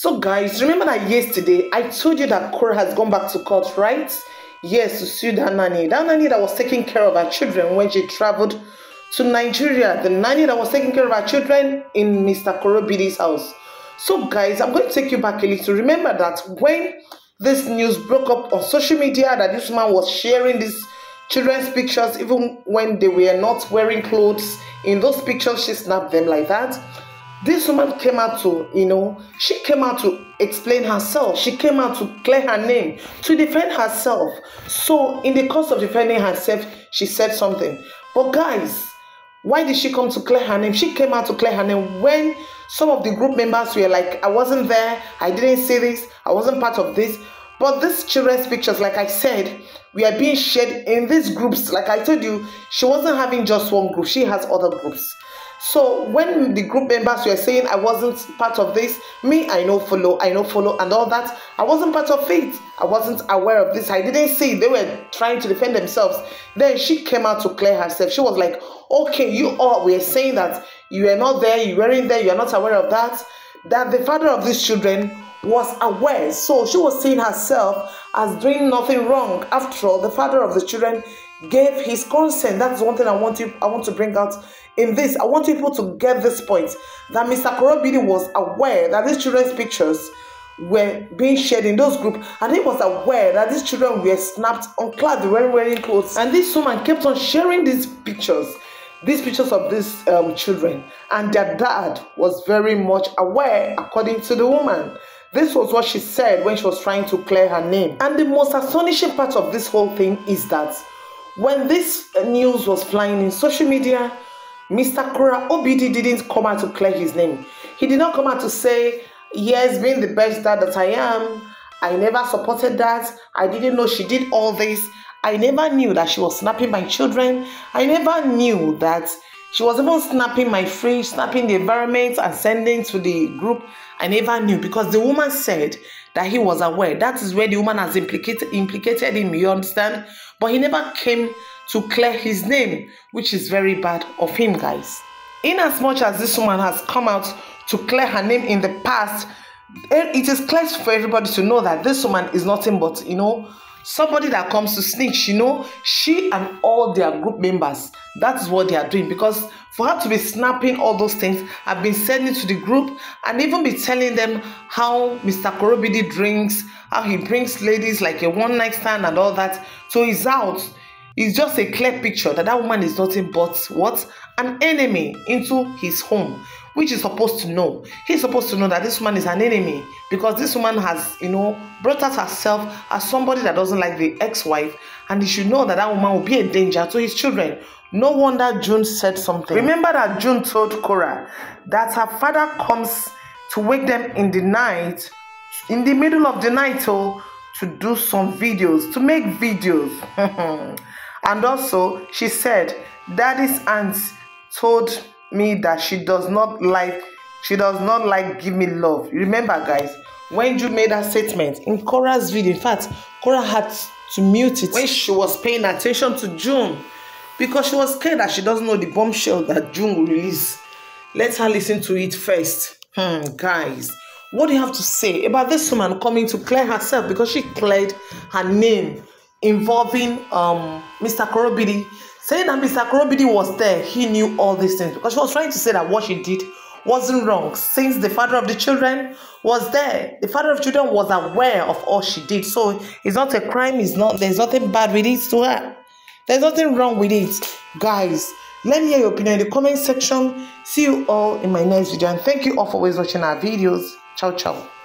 So, guys, remember that yesterday I told you that Korra has gone back to court, right? Yes, to sue that nanny. That nanny that was taking care of her children when she traveled to Nigeria. The nanny that was taking care of her children in Mr. Korra Obidi's house. So, guys, I'm going to take you back a little. Remember that when this news broke up on social media that this man was sharing these children's pictures even when they were not wearing clothes, in those pictures, she snapped them like that this woman came out to, you know, she came out to explain herself. She came out to clear her name, to defend herself. So, in the course of defending herself, she said something. But, guys, why did she come to clear her name? She came out to clear her name when some of the group members were like, I wasn't there, I didn't see this, I wasn't part of this. But these children's pictures, like I said, we are being shared in these groups. Like I told you, she wasn't having just one group, she has other groups. So when the group members were saying I wasn't part of this, me, I know follow, I know follow, and all that, I wasn't part of it. I wasn't aware of this. I didn't see. They were trying to defend themselves. Then she came out to clear herself. She was like, okay, you all were saying that you were not there, you weren't there, you are not aware of that. That the father of these children was aware. So she was seeing herself as doing nothing wrong. After all, the father of the children gave his consent. That's one thing I want you I want to bring out in this. I want people to get this point that Mr. Korra Obidi was aware that these children's pictures were being shared in those groups and he was aware that these children were snapped unclad, they weren't wearing clothes. And this woman kept on sharing these pictures, these pictures of these um, children. And their dad was very much aware, according to the woman. This was what she said when she was trying to clear her name. And the most astonishing part of this whole thing is that when this news was flying in social media, Mr. Kura Obidi didn't come out to clear his name. He did not come out to say, Yes, being the best dad that I am, I never supported that. I didn't know she did all this. I never knew that she was snapping my children. I never knew that she was even snapping my fridge, snapping the environment and sending to the group. I never knew because the woman said that he was aware. That is where the woman has implicated implicated him, you understand? But he never came to clear his name, which is very bad of him, guys. In as much as this woman has come out to clear her name in the past, eh, it is clear for everybody to know that this woman is nothing but, you know, somebody that comes to snitch, you know, she and all their group members, that's what they are doing. Because for her to be snapping all those things, I've been sending to the group and even be telling them how Mr. Korobidi drinks, how he brings ladies like a one night stand and all that. So he's out it's just a clear picture that that woman is nothing but what? An enemy into his home, which is supposed to know. He's supposed to know that this woman is an enemy because this woman has, you know, brought out herself as somebody that doesn't like the ex-wife, and he should know that that woman will be a danger to his children. No wonder June said something. Remember that June told Korra that her father comes to wake them in the night, in the middle of the night, oh, to do some videos, to make videos. And also, she said, Daddy's aunt told me that she does not like she does not like give me love. Remember, guys, when you made that statement in Cora's video, in fact, Cora had to mute it when she was paying attention to June because she was scared that she doesn't know the bombshell that June will release. Let her listen to it first. Hmm, guys, what do you have to say about this woman coming to clear herself because she cleared her name involving um, Mr. Korra Obidi, saying that Mr. Korra Obidi was there, he knew all these things because she was trying to say that what she did wasn't wrong since the father of the children was there. The father of children was aware of all she did. So it's not a crime, it's not there's nothing bad with it to her. There's nothing wrong with it. Guys, let me hear your opinion in the comment section. See you all in my next video and thank you all for always watching our videos. Ciao ciao.